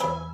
you.